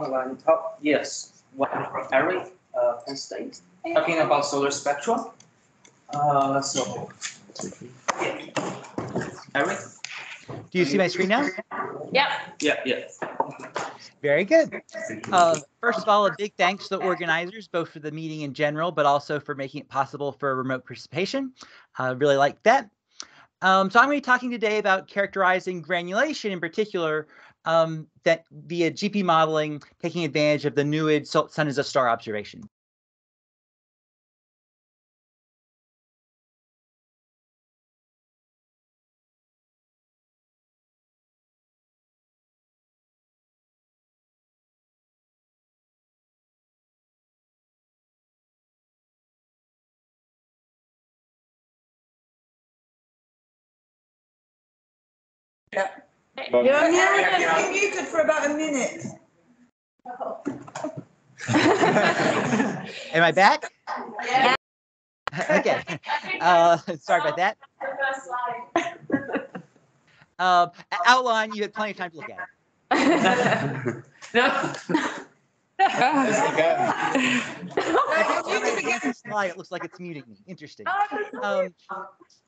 online talk. Yes, one from Eric, uh, Penn State, talking about solar spectrum. Uh, so. yeah. Eric? Do you see my screen now? Yep. Yeah, yeah. Very good. Uh, first of all, a big thanks to the organizers, both for the meeting in general, but also for making it possible for remote participation. I really like that. Um, so I'm going to be talking today about characterizing granulation in particular um, that via GP modeling, taking advantage of the NEID Sun as a Star observation. You're only going to muted for about a minute. Am I back? Yeah. okay. Uh, sorry about that. Uh, outline, you had plenty of time to look at it. No. It looks like it's muting me. Interesting. Um,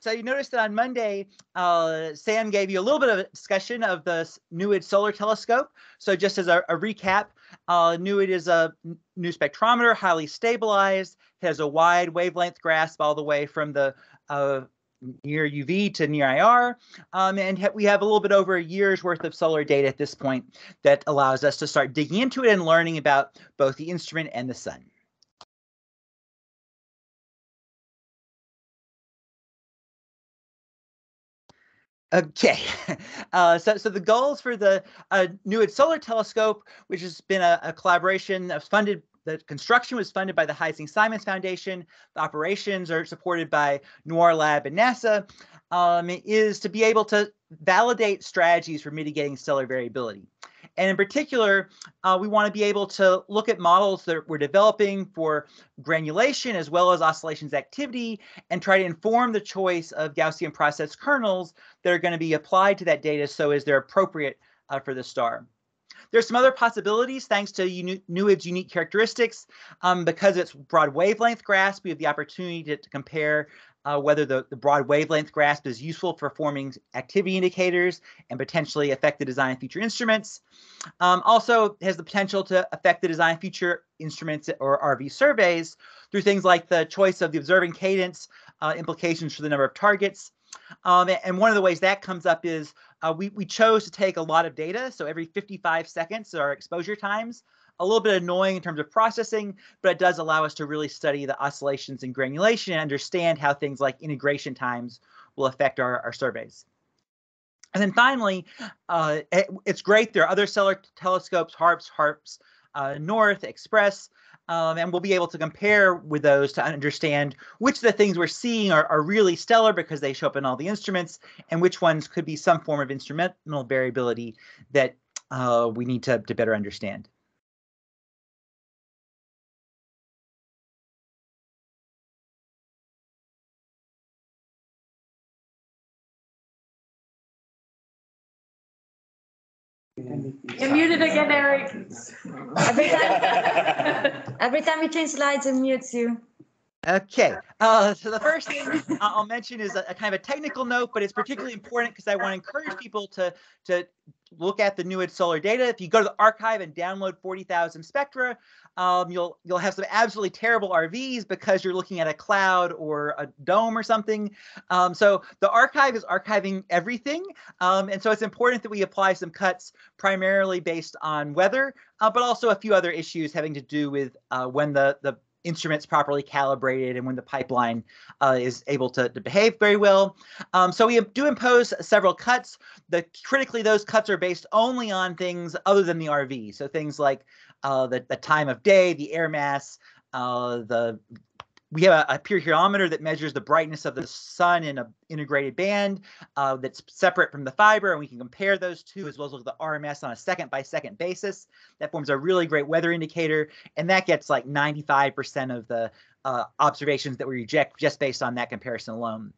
so you noticed that on Monday, uh, Sam gave you a little bit of a discussion of the NEID Solar Telescope. So just as a, a recap, uh, NEID is a new spectrometer, highly stabilized, has a wide wavelength grasp all the way from the uh, near UV to near IR. Um, and we have a little bit over a year's worth of solar data at this point that allows us to start digging into it and learning about both the instrument and the sun. Okay, uh, so so the goals for the uh, NEID Solar Telescope, which has been a, a collaboration funded the construction was funded by the Heising Simons Foundation. The operations are supported by NOIR Lab and NASA. Um, is to be able to validate strategies for mitigating stellar variability. And in particular, uh, we want to be able to look at models that we're developing for granulation as well as oscillations activity and try to inform the choice of Gaussian process kernels that are going to be applied to that data so as they're appropriate uh, for the star. There's some other possibilities thanks to NEID's unique characteristics. Um, because it's broad wavelength grasp, we have the opportunity to, to compare uh, whether the, the broad wavelength grasp is useful for forming activity indicators and potentially affect the design of future instruments. Um, also has the potential to affect the design of future instruments or RV surveys through things like the choice of the observing cadence, uh, implications for the number of targets, um, and one of the ways that comes up is uh, we, we chose to take a lot of data. So every 55 seconds are exposure times. A little bit annoying in terms of processing, but it does allow us to really study the oscillations and granulation and understand how things like integration times will affect our, our surveys. And then finally, uh, it, it's great. There are other stellar telescopes, HARPS, HARPS uh, North, Espresso, um, and we'll be able to compare with those to understand which of the things we're seeing are, are really stellar because they show up in all the instruments, and which ones could be some form of instrumental variability that uh, we need to, to better understand. Again, Every time, every time you change slides, it mutes you. Okay, uh, so the first thing I'll mention is a, a, kind of a technical note, but it's particularly important because I want to encourage people to to look at the NEID solar data. If you go to the archive and download 40,000 spectra, um, you'll you'll have some absolutely terrible RVs because you're looking at a cloud or a dome or something. Um, so the archive is archiving everything, um, and so it's important that we apply some cuts primarily based on weather, uh, but also a few other issues having to do with uh, when the the instruments properly calibrated and when the pipeline uh, is able to, to, behave very well. Um, so we do impose several cuts. The critically, those cuts are based only on things other than the RV. So things like uh, the, the time of day, the air mass, uh, the we have a, a pyrheliometer that measures the brightness of the sun in an integrated band uh, that's separate from the fiber, and we can compare those two as well as look at the RMS on a second by second basis. That forms a really great weather indicator, and that gets like 95% of the uh, observations that we reject just based on that comparison alone.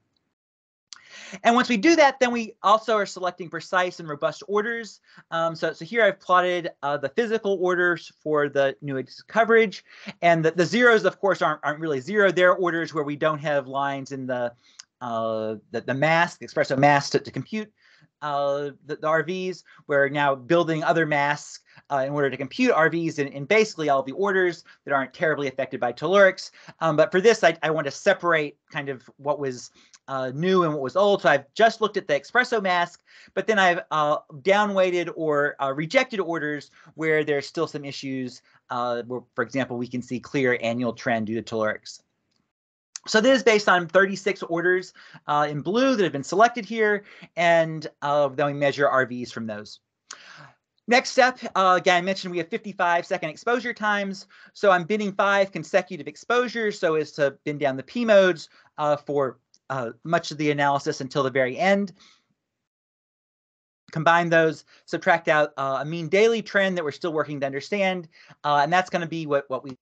And once we do that, then we also are selecting precise and robust orders. Um, so, so here I've plotted uh, the physical orders for the NEID's coverage. And the, the zeros, of course, aren't, aren't really zero. They're orders where we don't have lines in the, uh, the, the mask, the espresso mask to, to compute uh, the, the, RVs. We're now building other masks uh, in order to compute RVs in, in, basically all the orders that aren't terribly affected by tellurics. Um, but for this, I, I want to separate kind of what was uh, new and what was old. So I've just looked at the espresso mask, but then I've uh, downweighted or uh, rejected orders where there's still some issues. Uh, where, for example, we can see clear annual trend due to tellurics. So this is based on 36 orders uh, in blue that have been selected here, and uh, then we measure RVs from those. Next step, uh, again, I mentioned we have 55 second exposure times. So I'm binning five consecutive exposures so as to bin down the P modes uh, for uh, much of the analysis until the very end. Combine those, subtract out uh, a mean daily trend that we're still working to understand, uh, and that's going to be what, what we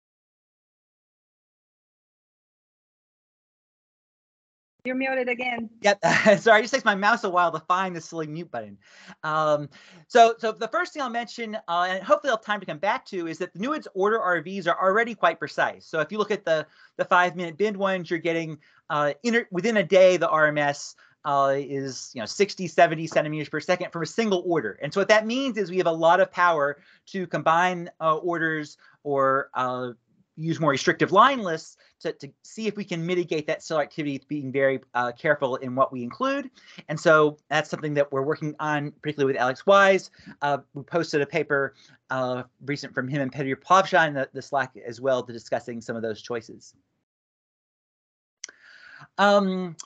You're muted again. Yep. Sorry, it just takes my mouse a while to find the silly mute button. Um, so, so the first thing I'll mention, uh, and hopefully I'll have time to come back to, is that the NEID's order RVs are already quite precise. So if you look at the the five minute bin ones, you're getting uh, within a day the RMS uh, is you know 60 70 centimeters per second from a single order and so what that means is we have a lot of power to combine uh, orders or uh, use more restrictive line lists to, to see if we can mitigate that cell activity, being very uh, careful in what we include. And so that's something that we're working on, particularly with Alex Wise. Uh, we posted a paper uh, recent from him and Peter Plavchan in the, the Slack as well to discussing some of those choices. Um,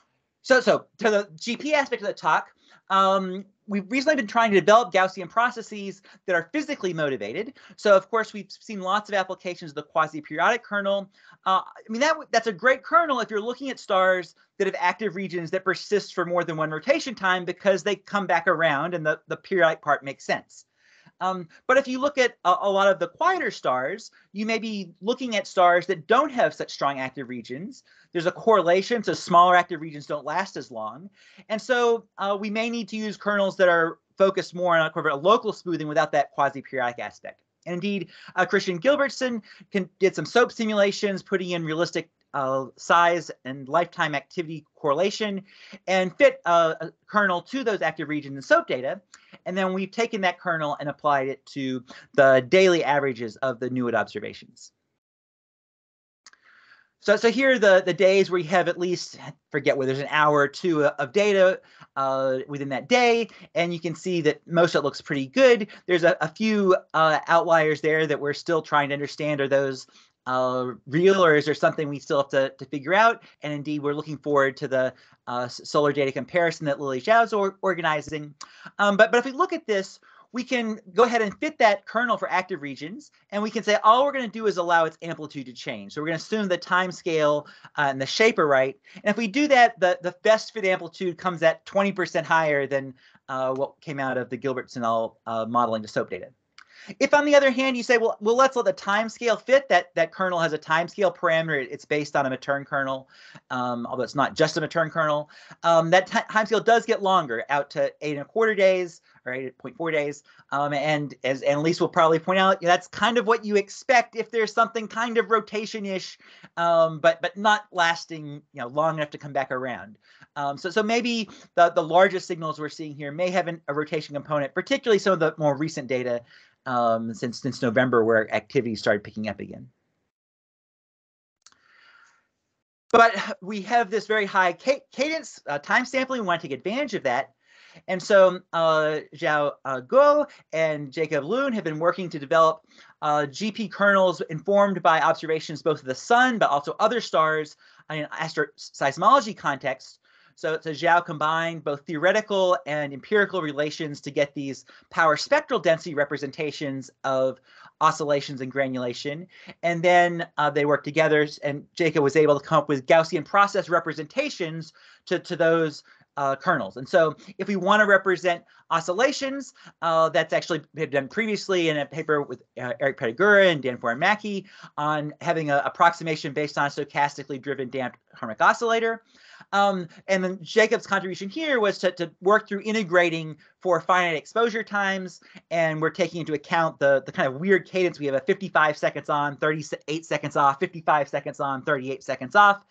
so, so to the GP aspect of the talk, um, we've recently been trying to develop Gaussian processes that are physically motivated. So of course, we've seen lots of applications of the quasi-periodic kernel. Uh, I mean, that that's a great kernel if you're looking at stars that have active regions that persist for more than one rotation time because they come back around and the, the periodic part makes sense. Um, but if you look at a, a, lot of the quieter stars, you may be looking at stars that don't have such strong active regions. There's a correlation, so smaller active regions don't last as long. And so uh, we may need to use kernels that are focused more on a, a local smoothing without that quasi-periodic aspect. And indeed, uh, Christian Gilbertson can, did some SOAP simulations, putting in realistic uh, size and lifetime activity correlation and fit uh, a kernel to those active regions in SOAP data. And then we've taken that kernel and applied it to the daily averages of the NEID observations. So, so here are the, the days where you have at least, forget where there's an hour or two of data uh, within that day, and you can see that most of it looks pretty good. There's a, a few uh, outliers there that we're still trying to understand. Are those uh, real or is there something we still have to, to figure out? And indeed, we're looking forward to the uh, solar data comparison that Lily is or organizing. Um, but, but if we look at this, we can go ahead and fit that kernel for active regions, and we can say all we're going to do is allow its amplitude to change. So we're going to assume the time scale uh, and the shape are right. And if we do that, the, the best fit amplitude comes at 20% higher than uh, what came out of the Gilbertson uh, modeling to SOAP data. If on the other hand you say, well, well, let's let the time scale fit. That that kernel has a time scale parameter. It's based on a Matern kernel, um, although it's not just a Matern kernel. Um, that time scale does get longer, out to eight and a quarter days or 8.4 days. Um, and as Annelies will probably point out, that's kind of what you expect if there's something kind of rotation-ish, um, but but not lasting you know long enough to come back around. Um, so so maybe the the largest signals we're seeing here may have an, a rotation component, particularly some of the more recent data um, since since November, where activity started picking up again. But we have this very high cadence uh, time sampling. We want to take advantage of that. And so uh, Zhao uh, Guo and Jacob Luhn have been working to develop uh, GP kernels informed by observations both of the sun, but also other stars in an asteroseismology context so, so Zhao combined both theoretical and empirical relations to get these power spectral density representations of oscillations and granulation. And then uh, they worked together and Jacob was able to come up with Gaussian process representations to, to those uh, kernels. And so if we want to represent oscillations, uh, that's actually been done previously in a paper with uh, Erik Petigura and Dan Foreman-Mackey on having an approximation based on a stochastically driven damped harmonic oscillator. Um, and then Jacob's contribution here was to, to work through integrating for finite exposure times. And we're taking into account the, the kind of weird cadence. We have a 55 seconds on, 38 seconds off, 55 seconds on, 38 seconds off.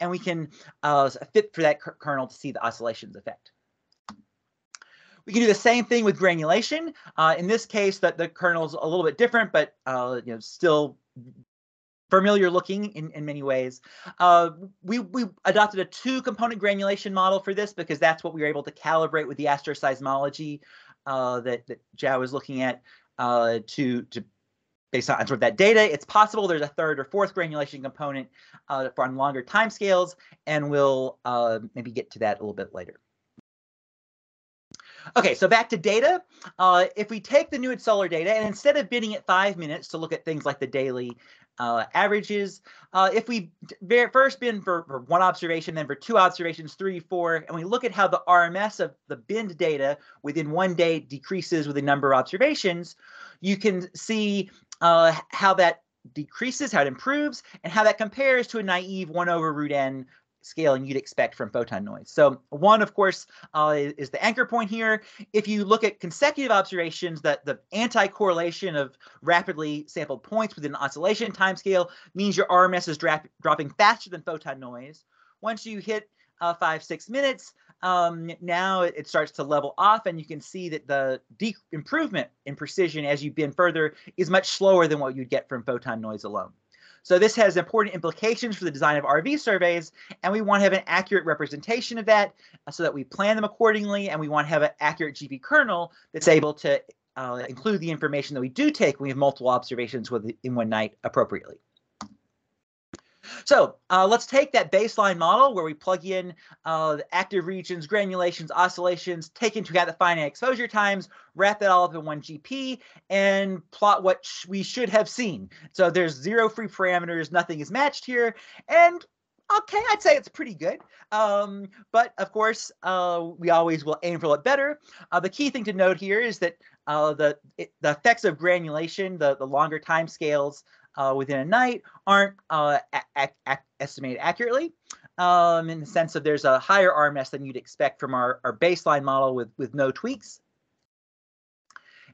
And we can uh, fit for that kernel to see the oscillations effect. We can do the same thing with granulation. Uh, in this case, that the kernel's a little bit different, but uh, you know, still familiar looking in, in many ways. Uh, we, we adopted a two component granulation model for this because that's what we were able to calibrate with the asteroseismology uh, that, that Zhao was looking at uh, to, to based on sort of that data. It's possible there's a third or fourth granulation component uh, for on longer timescales, and we'll uh, maybe get to that a little bit later. Okay, so back to data. Uh, if we take the NEID solar data and instead of bidding at five minutes to look at things like the daily uh, averages, uh, if we first bin for, for, one observation, then for two observations, three, four, and we look at how the RMS of the binned data within one day decreases with the number of observations, you can see uh, how that decreases, how it improves, and how that compares to a naive 1 over root n scaling you'd expect from photon noise. So one, of course, uh, is the anchor point here. If you look at consecutive observations, that the anti-correlation of rapidly sampled points within an oscillation timescale means your RMS is dra dropping faster than photon noise. Once you hit uh, five, six minutes, um, now it starts to level off and you can see that the improvement in precision as you bin further is much slower than what you'd get from photon noise alone. So this has important implications for the design of RV surveys, and we want to have an accurate representation of that uh, so that we plan them accordingly, and we want to have an accurate GP kernel that's able to uh, include the information that we do take when we have multiple observations within in one night appropriately. So uh, let's take that baseline model where we plug in uh, the active regions, granulations, oscillations, take into account the finite exposure times, wrap that all up in one GP, and plot what sh we should have seen. So there's zero free parameters, nothing is matched here, and okay, I'd say it's pretty good. Um, but of course, uh, we always will aim for a lot better. Uh, the key thing to note here is that uh, the it, the effects of granulation, the the longer time scales, uh, within a night aren't uh, estimated accurately um, in the sense of there's a higher RMS than you'd expect from our, our baseline model with, with no tweaks.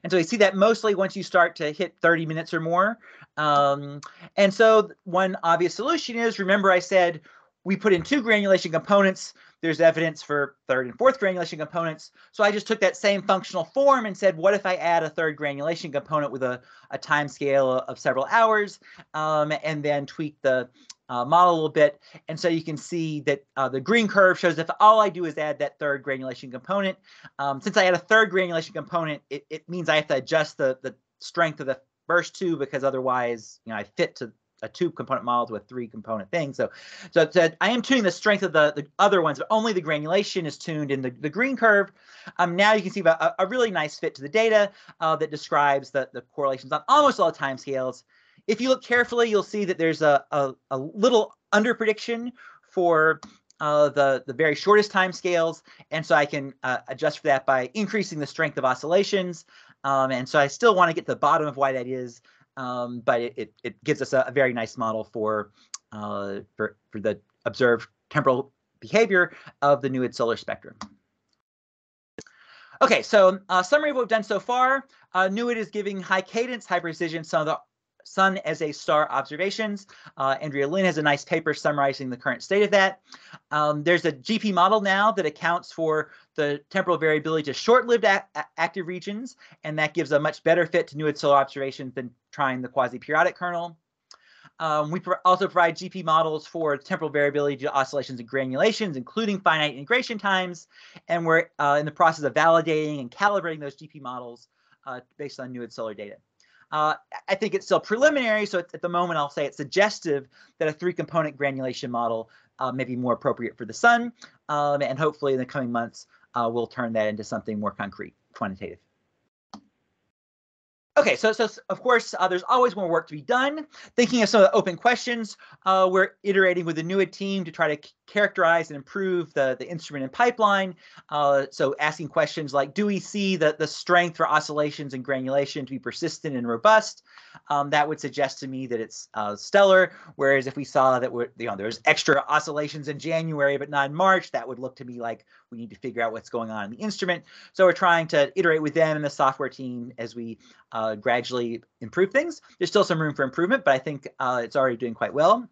And so we see that mostly once you start to hit 30 minutes or more. Um, and so one obvious solution is, remember I said we put in two granulation components. There's evidence for third and fourth granulation components. So I just took that same functional form and said, what if I add a third granulation component with a, a time scale of several hours um, and then tweak the uh, model a little bit. And so you can see that uh, the green curve shows if all I do is add that third granulation component. Um, since I add a third granulation component, it, it means I have to adjust the, the strength of the first two because otherwise, you know, I fit to a two component model to a three component thing. So, so, so I am tuning the strength of the, the other ones, but only the granulation is tuned in the, the green curve. Um, now you can see a, a really nice fit to the data uh, that describes the, the correlations on almost all time scales. If you look carefully, you'll see that there's a, a, a little under prediction for uh, the, the very shortest time scales. And so I can uh, adjust for that by increasing the strength of oscillations. Um, and so I still want to get to the bottom of why that is um, but it, it, it, gives us a, a, very nice model for, uh, for, for the observed temporal behavior of the NEID solar spectrum. Okay, so uh, summary of what we've done so far. Uh, is giving high cadence, high precision, some of the sun as a star observations. Uh, Andrea Lin has a nice paper summarizing the current state of that. Um, there's a GP model now that accounts for the temporal variability to short-lived active regions, and that gives a much better fit to NEID solar observations than trying the quasi-periodic kernel. Um, we also provide GP models for temporal variability to oscillations and granulations, including finite integration times, and we're uh, in the process of validating and calibrating those GP models uh, based on NEID solar data. Uh, I think it's still preliminary, so at the moment I'll say it's suggestive that a three-component granulation model uh, may be more appropriate for the sun, um, and hopefully in the coming months uh, we'll turn that into something more concrete, quantitative. Okay, so, so of course, uh, there's always more work to be done. Thinking of some of the open questions, uh, we're iterating with the NEID team to try to characterize and improve the, the instrument and pipeline. Uh, so asking questions like, do we see the, the strength for oscillations and granulation to be persistent and robust? Um, that would suggest to me that it's uh, stellar. Whereas if we saw that we're, you know, there's extra oscillations in January but not in March, that would look to me like we need to figure out what's going on in the instrument. So we're trying to iterate with them and the software team as we uh, gradually improve things. There's still some room for improvement, but I think uh, it's already doing quite well.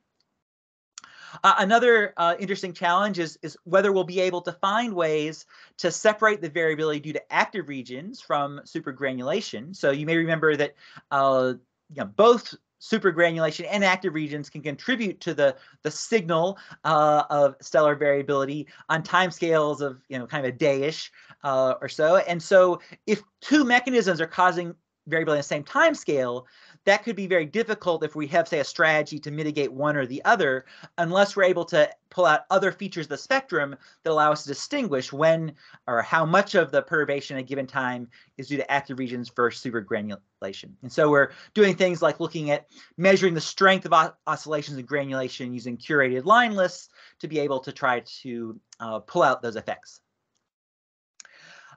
Uh, another uh, interesting challenge is, is whether we'll be able to find ways to separate the variability due to active regions from supergranulation. So you may remember that uh, you know, both supergranulation and active regions can contribute to the the signal uh, of stellar variability on timescales of you know kind of a dayish uh, or so. And so if two mechanisms are causing variability on the same time scale, that could be very difficult if we have, say, a strategy to mitigate one or the other, unless we're able to pull out other features of the spectrum that allow us to distinguish when or how much of the perturbation at a given time is due to active regions versus supergranulation. And so we're doing things like looking at measuring the strength of oscillations and granulation using curated line lists to be able to try to uh, pull out those effects.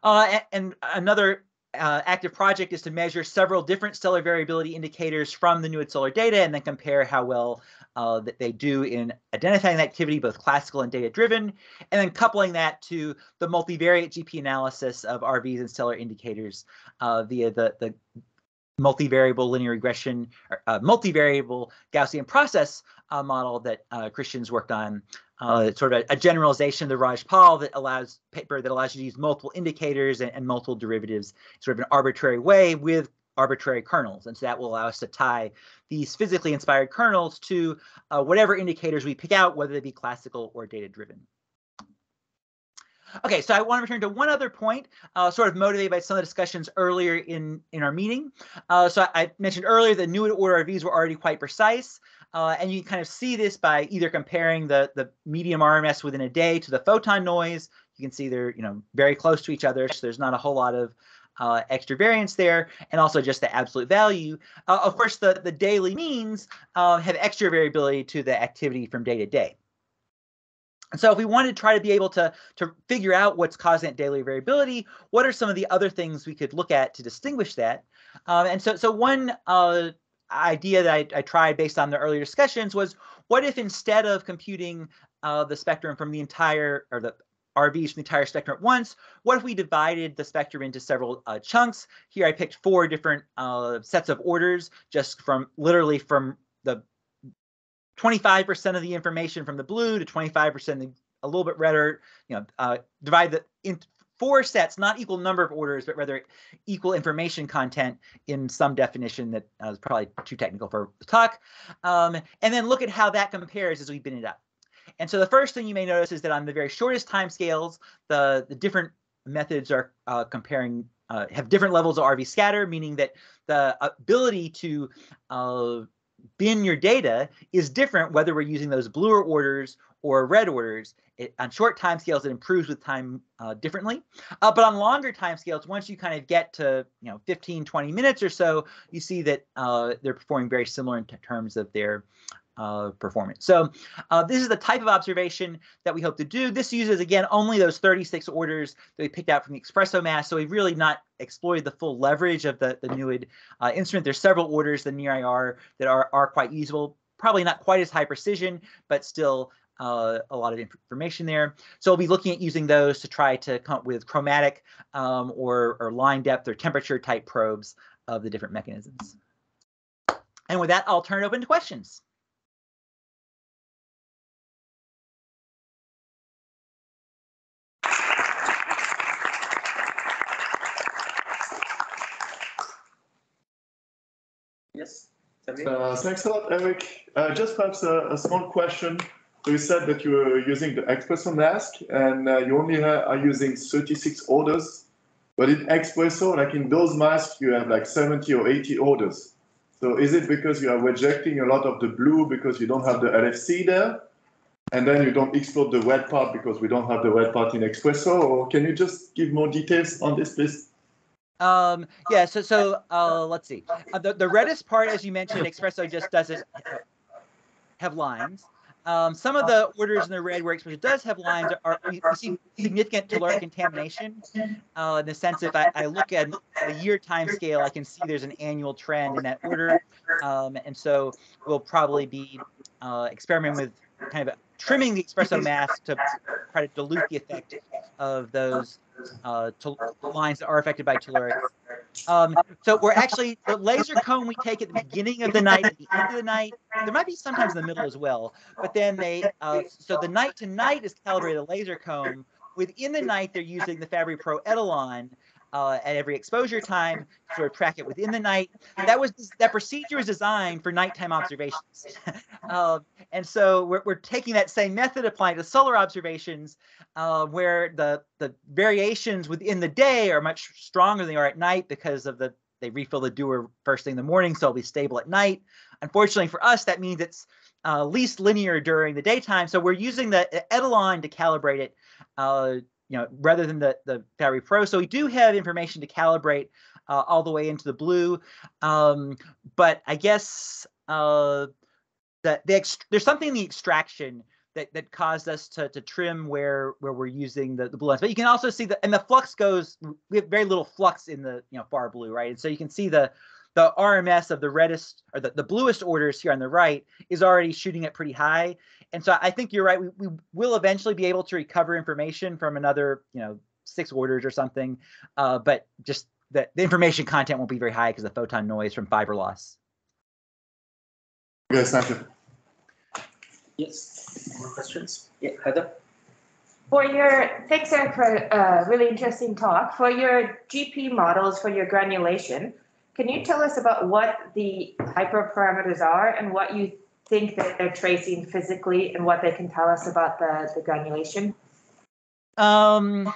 Uh, and, and another uh, active project is to measure several different stellar variability indicators from the NEID solar data and then compare how well uh, that they do in identifying activity, both classical and data driven, and then coupling that to the multivariate GP analysis of RVs and stellar indicators uh, via the, the multivariable linear regression, or, uh, multivariable Gaussian process uh, model that uh, Christian's worked on uh, sort of a, a, generalization of the Rajpaul that allows paper that allows you to use multiple indicators and, and, multiple derivatives, sort of an arbitrary way with arbitrary kernels. And so that will allow us to tie these physically inspired kernels to uh, whatever indicators we pick out, whether they be classical or data driven. Okay, so I want to return to one other point, uh, sort of motivated by some of the discussions earlier in, in our meeting. Uh, so I, I, mentioned earlier the NEID order RVs were already quite precise. Uh, and you kind of see this by either comparing the, the medium RMS within a day to the photon noise. You can see they're you know very close to each other, so there's not a whole lot of uh, extra variance there, and also just the absolute value. Uh, of course, the, the daily means uh, have extra variability to the activity from day to day. And so if we want to try to be able to, to figure out what's causing that daily variability, what are some of the other things we could look at to distinguish that? Um, and so, so one uh, idea that I, I, tried based on the earlier discussions was what if instead of computing uh, the spectrum from the entire or the RVs from the entire spectrum at once, what if we divided the spectrum into several uh, chunks? Here I picked four different uh, sets of orders just from literally from the 25% of the information from the blue to 25% a little bit redder, you know, uh, divide the in, four sets, not equal number of orders, but rather equal information content in some definition that uh, is probably too technical for the talk. Um, and then look at how that compares as we bin it up. And so the first thing you may notice is that on the very shortest time scales, the, the different methods are uh, comparing uh, have different levels of RV scatter, meaning that the ability to uh, bin your data is different whether we're using those bluer orders or red orders. It, on short time scales, it improves with time uh, differently. Uh, but on longer time scales, once you kind of get to you know 15, 20 minutes or so, you see that uh, they're performing very similar in terms of their uh, performance. So uh, this is the type of observation that we hope to do. This uses, again, only those 36 orders that we picked out from the Espresso mask. So we've really not exploited the full leverage of the, the NEID uh, instrument. There's several orders, the near IR, that are, are quite usable. Probably not quite as high precision, but still uh, a lot of information there. So we'll be looking at using those to try to come up with chromatic um, or, or line depth or temperature type probes of the different mechanisms. And with that, I'll turn it open to questions. Yes. Uh, thanks a lot, Eric. Uh, just perhaps a, a, small question. So you said that you were using the Espresso mask and uh, you only are using 36 orders, but in Espresso, like in those masks, you have like 70 or 80 orders. So is it because you are rejecting a lot of the blue because you don't have the LFC there? And then you don't explode the red part because we don't have the red part in Espresso? Or can you just give more details on this, please? Um, yeah, so so uh, let's see. Uh, the the reddest part, as you mentioned, Espresso just doesn't have lines. Um, some of the orders in the red where Espresso does have lines are, we, see significant telluric contamination. Uh, in the sense if I, I look at a year time scale, I can see there's an annual trend in that order. Um, and so we'll probably be uh, experimenting with kind of trimming the espresso mask to try to dilute the effect of those uh, lines that are affected by telluric. Um, so we're actually the laser comb we take at the beginning of the night, at the end of the night. There might be sometimes in the middle as well, but then they uh, so the night to night is calibrated a laser comb. Within the night, they're using the Fabry-Perot Etalon uh, at every exposure time to sort of track it within the night. That was that procedure was designed for nighttime observations, um, and so we're, we're taking that same method, applying to solar observations, uh, where the the variations within the day are much stronger than they are at night because of the they refill the dewar first thing in the morning, so it'll be stable at night. Unfortunately for us, that means it's uh, least linear during the daytime. So we're using the Etalon to calibrate it, uh, you know, rather than the the Fabry-Perot. So we do have information to calibrate uh, all the way into the blue, um, but I guess uh, that the there's something in the extraction that, that caused us to, to trim where where we're using the, the blue lines. But you can also see that and the flux goes we have very little flux in the you know far blue, right? And so you can see the the RMS of the reddest or the, the bluest orders here on the right is already shooting it pretty high. And so I think you're right. We, we will eventually be able to recover information from another, you know, six orders or something. Uh, but just the, the information content won't be very high because the photon noise from fiber loss. Yes, thank you. Yes, more questions? Yeah, Heather? For your, thanks Eric for a really interesting talk. For your GP models for your granulation, can you tell us about what the hyperparameters are and what you think that they're tracing physically and what they can tell us about the, the granulation? Um,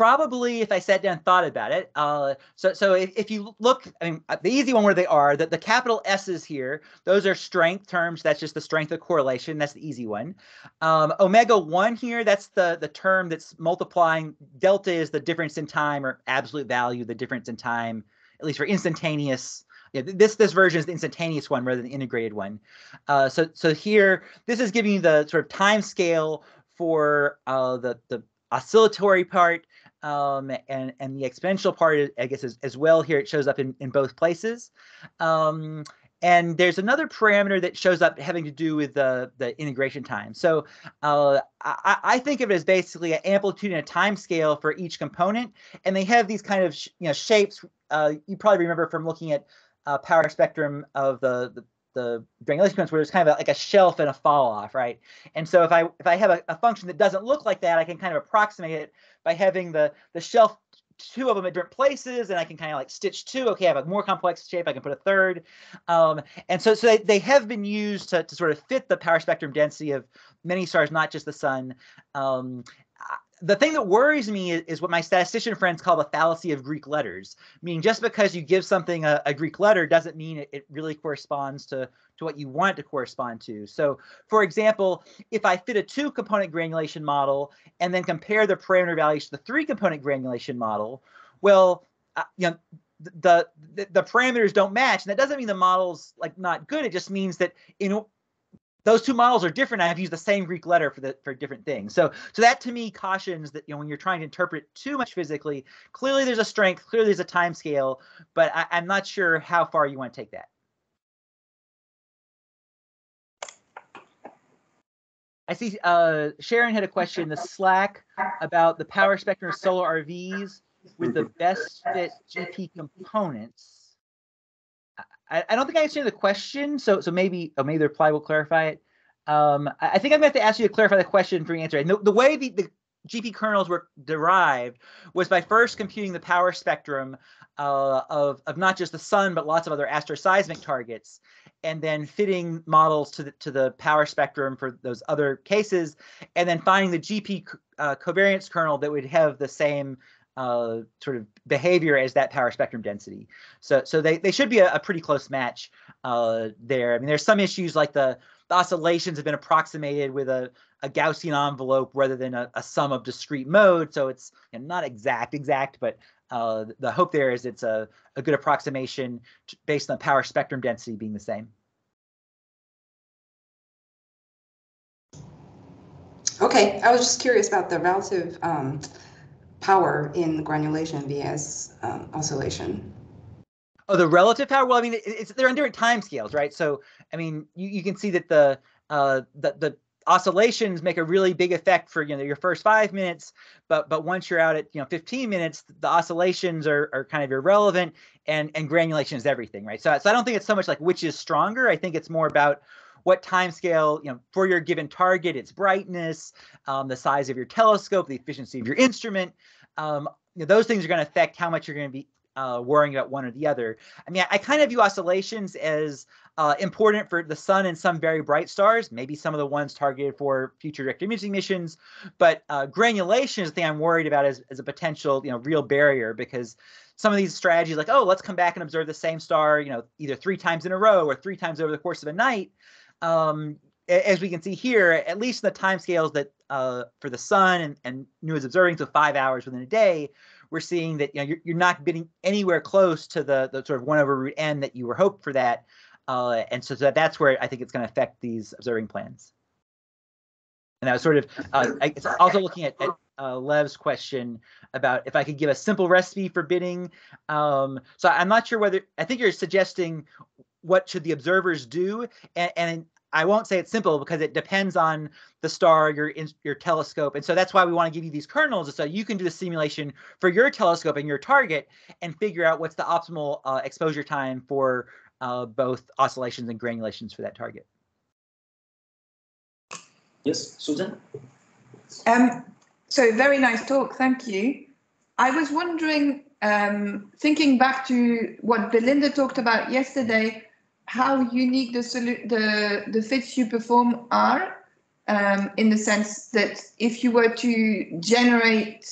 probably if I sat down and thought about it. Uh, so so if, if you look, I mean, uh, the easy one where they are, the, the capital S's here, those are strength terms. That's just the strength of correlation. That's the easy one. Um, omega one here, that's the the term that's multiplying. Delta is the difference in time or absolute value, the difference in time, at least for instantaneous yeah, this this version is the instantaneous one rather than the integrated one. Uh, so so here, this is giving you the sort of time scale for uh, the the oscillatory part um, and and the exponential part, I guess, as, as well. Here it shows up in in both places. Um, and there's another parameter that shows up having to do with the, the integration time. So uh, I, I, think of it as basically an amplitude and a time scale for each component. And they have these kind of you know shapes. Uh, you probably remember from looking at uh, power spectrum of the, the the granulation sequence where there's kind of a, like a shelf and a fall off, right? And so if I if I have a, a, function that doesn't look like that, I can kind of approximate it by having the the shelf two of them at different places and I can kind of like stitch two. Okay, I have a more complex shape. I can put a third. Um, and so, so they, they have been used to, to sort of fit the power spectrum density of many stars, not just the sun. Um, the thing that worries me is, is, what my statistician friends call the fallacy of Greek letters. Meaning, just because you give something a, a Greek letter doesn't mean it, it, really corresponds to, to what you want it to correspond to. So, for example, if I fit a two component granulation model and then compare the parameter values to the three component granulation model, well, uh, you know, the, the the parameters don't match, and that doesn't mean the model's like not good. It just means that in those two models are different. I've used the same Greek letter for the for different things. So so that to me cautions that you know when you're trying to interpret too much physically, clearly there's a strength, clearly there's a time scale, but I, I'm not sure how far you want to take that. I see uh, Sharon had a question in the Slack about the power spectrum of solar RVs with the best fit GP components. I, I don't think I answered the question, so so maybe oh, maybe the reply will clarify it. Um, I, I think I'm going to have to ask you to clarify the question for your answer. And the, the way the, the GP kernels were derived was by first computing the power spectrum uh, of, of not just the sun, but lots of other asteroseismic targets, and then fitting models to the, to the power spectrum for those other cases, and then finding the GP uh, covariance kernel that would have the same uh, sort of behavior as that power spectrum density. So so they, they should be a, a pretty close match uh, there. I mean, there's some issues like the, the, oscillations have been approximated with a, a Gaussian envelope rather than a, a sum of discrete modes. So it's you know, not exact, exact, but uh, the hope there is it's a, a good approximation based on power spectrum density being the same. Okay, I was just curious about the relative um, power in the granulation vs um, oscillation. Oh, the relative power. Well, I mean, it's they're on different time scales, right? So, I mean, you, you can see that the uh, the the oscillations make a really big effect for you know your first five minutes, but but once you're out at you know 15 minutes, the oscillations are are kind of irrelevant, and and granulation is everything, right? So, so I don't think it's so much like which is stronger. I think it's more about what time scale, you know, for your given target, its brightness, um, the size of your telescope, the efficiency of your instrument. Um, you know, those things are going to affect how much you're going to be uh, worrying about one or the other. I mean, I, I kind of view oscillations as uh, important for the sun and some very bright stars, maybe some of the ones targeted for future direct imaging missions. But uh, granulation is the thing I'm worried about as, as a potential, you know, real barrier because some of these strategies, like, oh, let's come back and observe the same star, you know, either three times in a row or three times over the course of a night. Um, as we can see here, at least in the time scales that uh, for the sun and, and NEID's observing, so five hours within a day, we're seeing that you know you're, you're not getting anywhere close to the, the sort of one over root n that you were hoped for that. Uh, and so that, that's where I think it's going to affect these observing plans. And I was sort of uh, I, also looking at, at uh, Lev's question about if I could give a simple recipe for bidding. Um, so I'm not sure whether I think you're suggesting what should the observers do, and, and I won't say it's simple because it depends on the star, your your telescope, and so that's why we want to give you these kernels so you can do the simulation for your telescope and your target and figure out what's the optimal uh, exposure time for uh, both oscillations and granulations for that target. Yes, Susan? Um, so very nice talk, thank you. I was wondering, um, thinking back to what Belinda talked about yesterday, how unique the the the fits you perform are, um, in the sense that if you were to generate,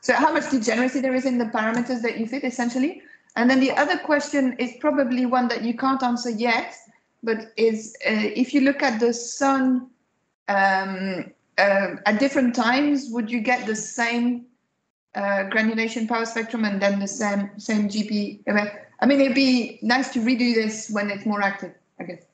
so how much degeneracy there is in the parameters that you fit, essentially. And then the other question is probably one that you can't answer yet, but is uh, if you look at the sun um, uh, at different times, would you get the same uh, granulation power spectrum and then the same same GP? I mean, it'd be nice to redo this when it's more active. I guess.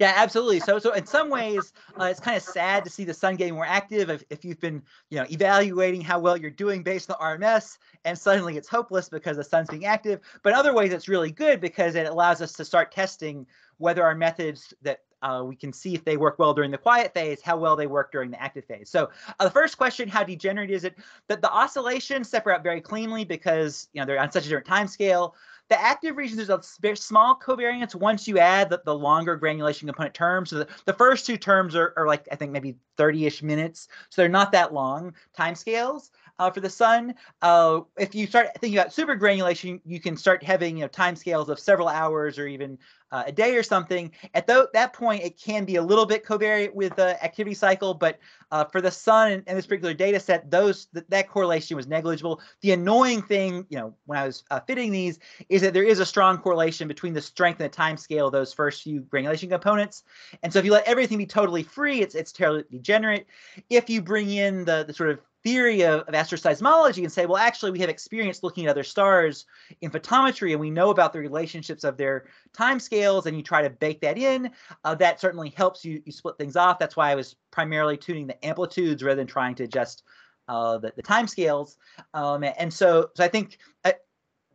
Yeah, absolutely. So, so in some ways, uh, it's kind of sad to see the sun getting more active. If, if you've been, you know, evaluating how well you're doing based on the RMS, and suddenly it's hopeless because the sun's being active. But in other ways, it's really good because it allows us to start testing whether our methods that uh, we can see if they work well during the quiet phase, how well they work during the active phase. So uh, the first question, how degenerate is it? That the oscillations separate out very cleanly because you know they're on such a different time scale. The active regions, there's a small covariance once you add the, the longer granulation component terms. So the, the first two terms are, are like, I think maybe 30-ish minutes. So they're not that long time scales uh, for the sun. Uh, if you start thinking about supergranulation, you can start having you know time scales of several hours or even uh, a day or something. At th- that point, it can be a little bit covariant with the activity cycle, but uh, for the sun and, and, this particular data set, those th- that correlation was negligible. The annoying thing, you know, when I was uh, fitting these, is that there is a strong correlation between the strength and the time scale of those first few granulation components. And so if you let everything be totally free, it's it's terribly degenerate. If you bring in the the sort of theory of, of asteroseismology and say, well, actually, we have experience looking at other stars in photometry and we know about the relationships of their time scales, and you try to bake that in, uh, that certainly helps you, you split things off. That's why I was primarily tuning the amplitudes rather than trying to adjust uh, the, the time scales. Um, and so, so I think uh,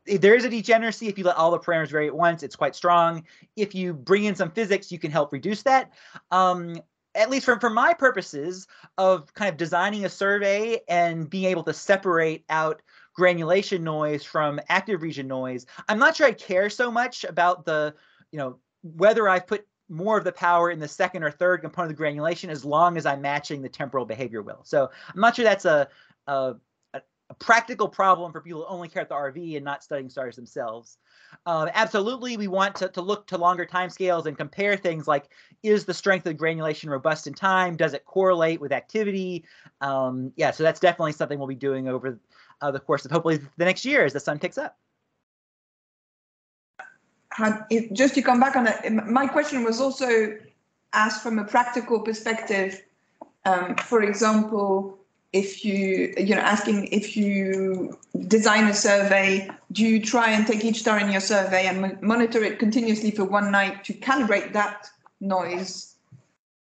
there is a degeneracy if you let all the parameters vary at once it's quite strong if you bring in some physics you can help reduce that um, at least for, for my purposes of kind of designing a survey and being able to separate out granulation noise from active region noise, I'm not sure I care so much about the, you know, whether I've put more of the power in the second or third component of the granulation as long as I'm matching the temporal behavior will. So I'm not sure that's a, a, a practical problem for people who only care at the RV and not studying stars themselves. Uh, absolutely, we want to, to look to longer time scales and compare things like is the strength of granulation robust in time? Does it correlate with activity? Um, yeah, so that's definitely something we'll be doing over uh, the course of hopefully the next year as the sun picks up. just to come back on that, my question was also asked from a practical perspective. Um, for example, if you you know asking if you design a survey do you try and take each star in your survey and monitor it continuously for one night to calibrate that noise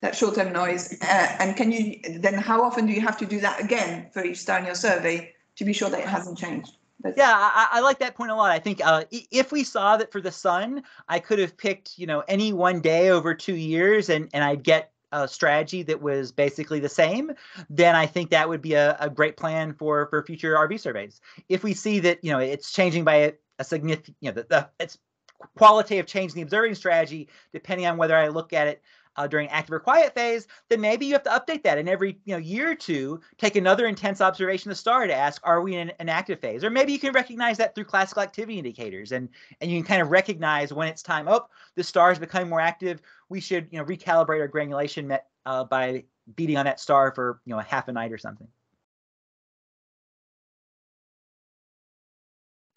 that short-term noise. Uh, and can you, then how often do you have to do that again for each star in your survey to be sure that it hasn't changed? That's- Yeah, I, I like that point a lot. I think uh, if we saw that for the sun, I could have picked, you know, any one day over two years, and and I'd get a strategy that was basically the same. Then I think that would be a, a great plan for for future RV surveys. If we see that, you know, it's changing by a, a significant, you know, the, the it's qualitative change in the observing strategy, depending on whether I look at it uh, during active or quiet phase, then maybe you have to update that. And every you know year or two, take another intense observation of the star to ask, are we in an active phase? Or maybe you can recognize that through classical activity indicators, and and you can kind of recognize when it's time. Oh, the star is becoming more active. We should you know recalibrate our granulation met, uh, by beating on that star for you know a half a night or something.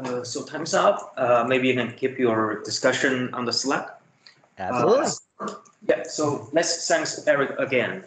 Uh, so time's up. Uh, maybe you can keep your discussion on the Slack. Uh, Absolutely. Yeah, so let's thanks Eric again.